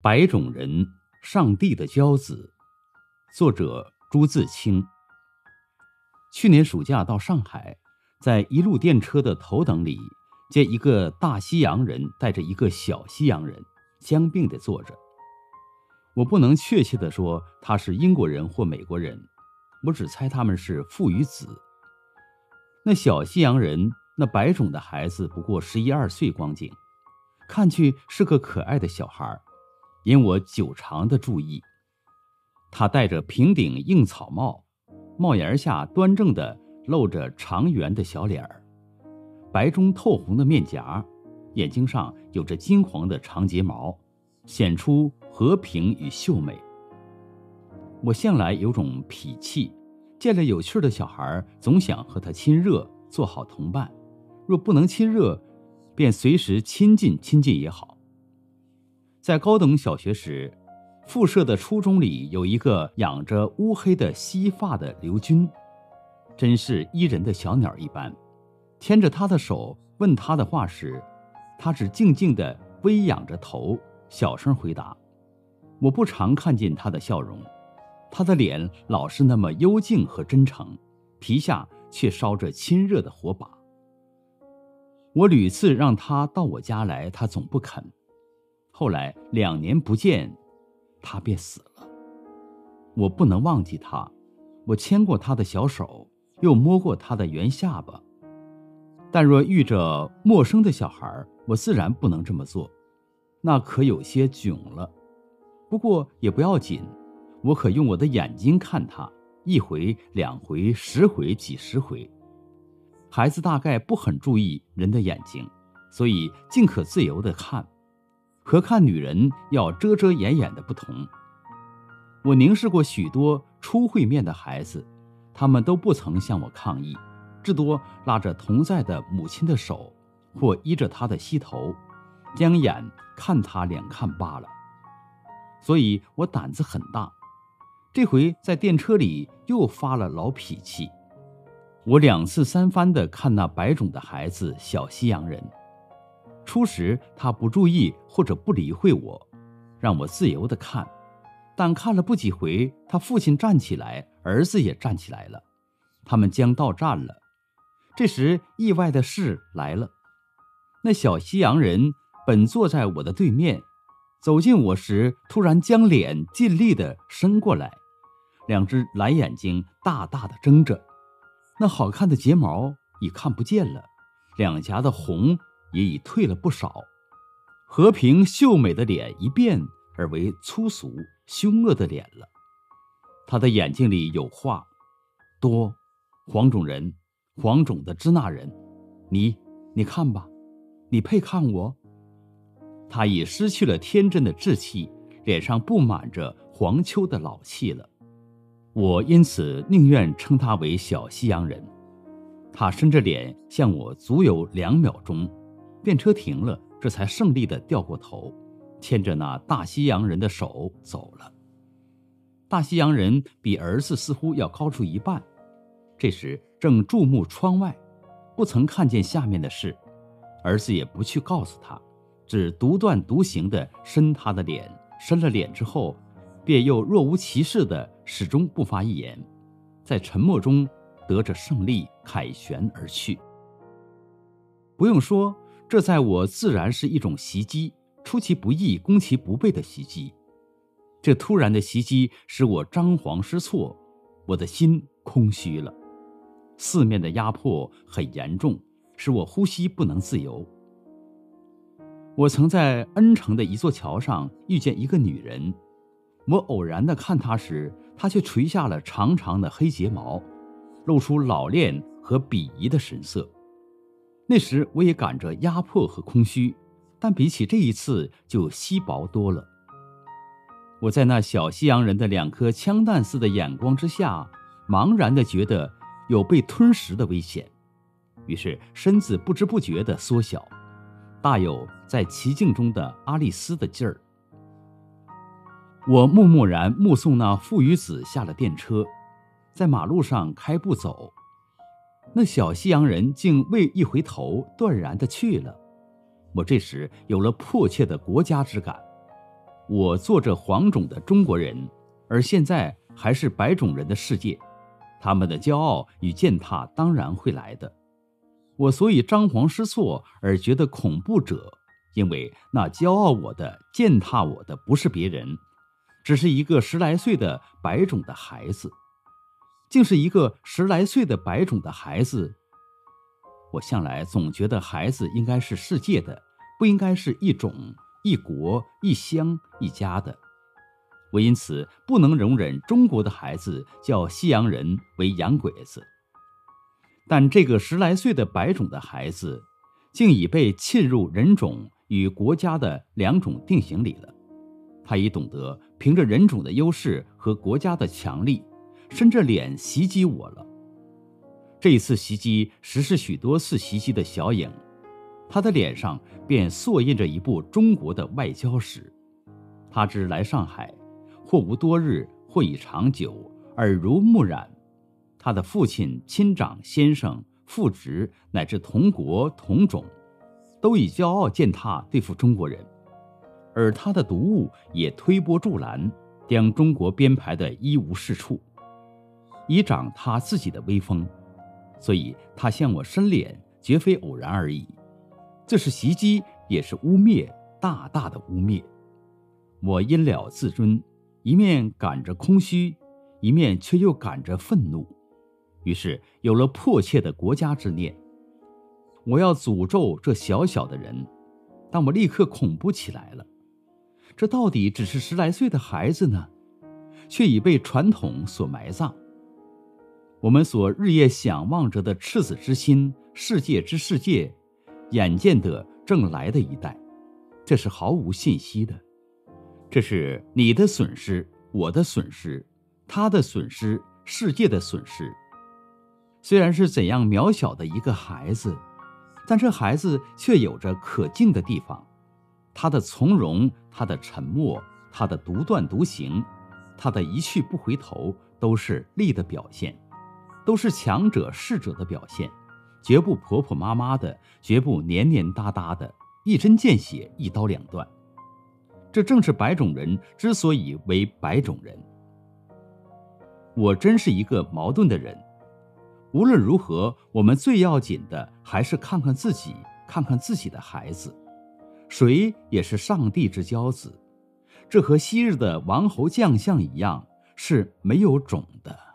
白种人，上帝的骄子。作者朱自清。去年暑假到上海，在一路电车的头等里，见一个大西洋人带着一个小西洋人僵并地坐着。我不能确切地说他是英国人或美国人，我只猜他们是父与子。那小西洋人，那白种的孩子不过十一二岁光景，看去是个可爱的小孩儿，引我久长的注意。他戴着平顶硬草帽，帽檐下端正的露着长圆的小脸儿，白中透红的面颊，眼睛上有着金黄的长睫毛，显出和平与秀美。我向来有种脾气。见了有趣的小孩，总想和他亲热，做好同伴；若不能亲热，便随时亲近亲近也好。在高等小学时，附设的初中里有一个养着乌黑的稀发的刘军，真是伊人的小鸟一般。牵着他的手问他的话时，他只静静地微仰着头，小声回答。我不常看见他的笑容。他的脸老是那么幽静和真诚，皮下却烧着亲热的火把。我屡次让他到我家来，他总不肯。后来两年不见，他便死了。我不能忘记他，我牵过他的小手，又摸过他的圆下巴。但若遇着陌生的小孩，我自然不能这么做，那可有些囧了。不过也不要紧。我可用我的眼睛看他，一回、两回、十回、几十回。孩子大概不很注意人的眼睛，所以尽可自由地看，和看女人要遮遮掩掩的不同。我凝视过许多初会面的孩子，他们都不曾向我抗议，至多拉着同在的母亲的手，或依着她的膝头，将眼看他两看罢了。所以我胆子很大。这回在电车里又发了老脾气，我两次三番的看那白种的孩子小西洋人。初时他不注意或者不理会我，让我自由的看。但看了不几回，他父亲站起来，儿子也站起来了，他们将到站了。这时意外的事来了，那小西洋人本坐在我的对面。走近我时，突然将脸尽力地伸过来，两只蓝眼睛大大的睁着，那好看的睫毛已看不见了，两颊的红也已退了不少，和平秀美的脸一变而为粗俗凶恶的脸了。他的眼睛里有话，多，黄种人，黄种的支那人，你，你看吧，你配看我？他已失去了天真的稚气，脸上布满着黄秋的老气了。我因此宁愿称他为小西洋人。他伸着脸向我，足有两秒钟。电车停了，这才胜利地掉过头，牵着那大西洋人的手走了。大西洋人比儿子似乎要高出一半，这时正注目窗外，不曾看见下面的事。儿子也不去告诉他。只独断独行地伸他的脸，伸了脸之后，便又若无其事地始终不发一言，在沉默中得着胜利，凯旋而去。不用说，这在我自然是一种袭击，出其不意、攻其不备的袭击。这突然的袭击使我张皇失措，我的心空虚了。四面的压迫很严重，使我呼吸不能自由。我曾在恩城的一座桥上遇见一个女人，我偶然的看她时，她却垂下了长长的黑睫毛，露出老练和鄙夷的神色。那时我也感着压迫和空虚，但比起这一次就稀薄多了。我在那小西洋人的两颗枪弹似的眼光之下，茫然的觉得有被吞食的危险，于是身子不知不觉的缩小。大有在奇境中的阿丽丝的劲儿。我默默然目送那父与子下了电车，在马路上开步走，那小西洋人竟未一回头，断然的去了。我这时有了迫切的国家之感，我做着黄种的中国人，而现在还是白种人的世界，他们的骄傲与践踏当然会来的。我所以张皇失措而觉得恐怖者，因为那骄傲我的、践踏我的不是别人，只是一个十来岁的白种的孩子，竟是一个十来岁的白种的孩子。我向来总觉得孩子应该是世界的，不应该是一种、一国、一乡、一家的。我因此不能容忍中国的孩子叫西洋人为洋鬼子。但这个十来岁的白种的孩子，竟已被沁入人种与国家的两种定型里了。他已懂得凭着人种的优势和国家的强力，伸着脸袭击我了。这一次袭击实是许多次袭击的小影，他的脸上便塑印着一部中国的外交史。他知来上海，或无多日，或已长久，耳濡目染。他的父亲、亲长、先生、父侄乃至同国同种，都以骄傲践踏对付中国人，而他的毒物也推波助澜，将中国编排的一无是处，以长他自己的威风。所以他向我伸脸，绝非偶然而已。这是袭击，也是污蔑，大大的污蔑。我因了自尊，一面感着空虚，一面却又感着愤怒，于是有了迫切的国家之念。我要诅咒这小小的人，但我立刻恐怖起来了。这到底只是十来岁的孩子呢，却已被传统所埋葬。我们所日夜想望着的赤子之心、世界之世界，眼见的正来的一代，这是毫无信息的。这是你的损失，我的损失，他的损失，世界的损失。虽然是怎样渺小的一个孩子，但这孩子却有着可敬的地方。他的从容，他的沉默，他的独断独行，他的一去不回头，都是力的表现。都是强者势者的表现，绝不婆婆妈妈的，绝不黏黏哒哒的，一针见血，一刀两断。这正是白种人之所以为白种人。我真是一个矛盾的人。无论如何，我们最要紧的还是看看自己，看看自己的孩子。谁也是上帝之骄子，这和昔日的王侯将相一样，是没有种的。